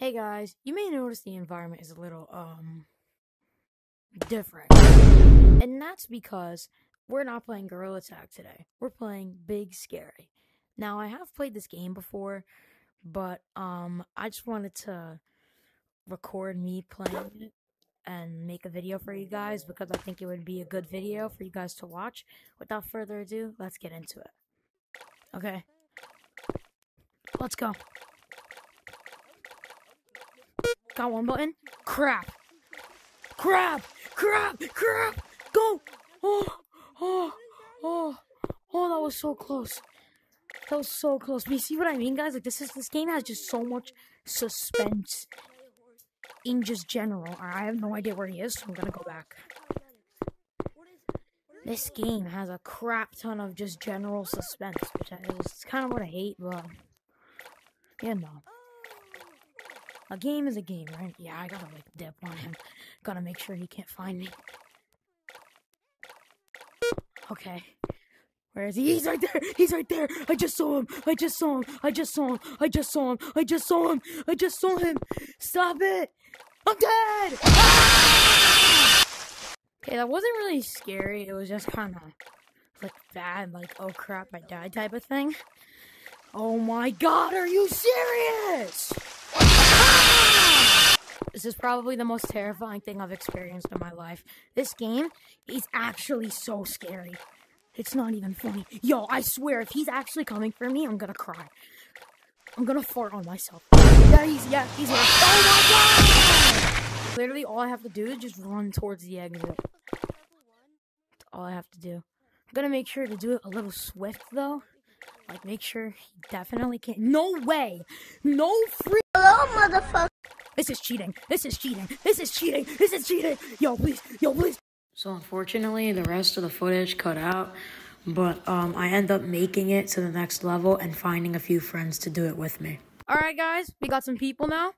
Hey guys, you may notice the environment is a little, um, different. And that's because we're not playing Gorilla Tag today. We're playing Big Scary. Now, I have played this game before, but, um, I just wanted to record me playing it and make a video for you guys because I think it would be a good video for you guys to watch. Without further ado, let's get into it. Okay. Let's go. Got one button. Crap. Crap. Crap. Crap. Go. Oh. Oh. Oh. Oh, that was so close. That was so close. But you see what I mean, guys? Like this is this game has just so much suspense in just general. I have no idea where he is, so I'm gonna go back. This game has a crap ton of just general suspense, which is kind of what I hate, but you know. A game is a game, right? Yeah, I gotta like dip on him. Gotta make sure he can't find me. Okay. Where is he? He's right there! He's right there! I just saw him! I just saw him! I just saw him! I just saw him! I just saw him! I just saw him! Stop it! I'm dead! Okay, that wasn't really scary. It was just kind of like bad, like, oh crap, I died type of thing. Oh my god, are you serious? This is probably the most terrifying thing I've experienced in my life. This game is actually so scary. It's not even funny. Yo, I swear, if he's actually coming for me, I'm gonna cry. I'm gonna fart on myself. Yeah, he's, yeah, he's here. Oh my god! Literally, all I have to do is just run towards the exit. That's all I have to do. I'm gonna make sure to do it a little swift, though. Like, make sure he definitely can't. No way! No free. Hello, motherfucker. This is cheating. This is cheating. This is cheating. This is cheating. Yo, please. Yo, please. So unfortunately, the rest of the footage cut out, but um, I end up making it to the next level and finding a few friends to do it with me. All right, guys, we got some people now.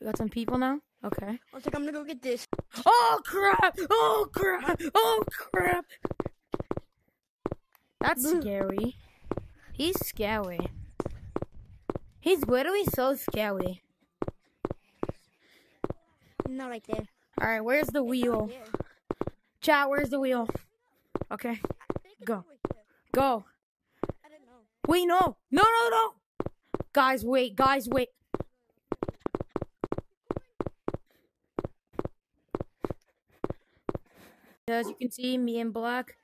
We got some people now. Okay. One sec, I'm gonna go get this. Oh crap! Oh crap! Oh crap! That's scary. He's scary. He's literally so scary. Not right there. All right, where's the wheel? Chat, where's the wheel? Okay, I think it's Go. go. I don't know. Wait, no, no, no, no. Guys, wait, guys, wait. As you can see, me and Black,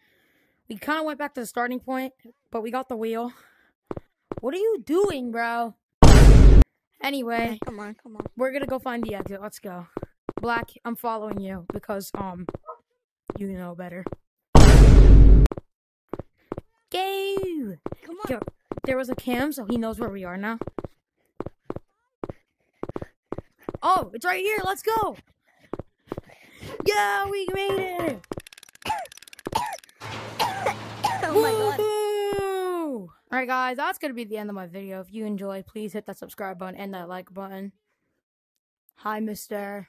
we kind of went back to the starting point, but we got the wheel. What are you doing, bro? Anyway, Come on, come on. we're gonna go find the exit. Let's go. Black, I'm following you because um, you know better. Go. Come on. Yo, there was a cam, so he knows where we are now. Oh, it's right here. Let's go. Yeah, we made it. Oh my god. All right, guys, that's gonna be the end of my video. If you enjoyed, please hit that subscribe button and that like button. Hi, Mister.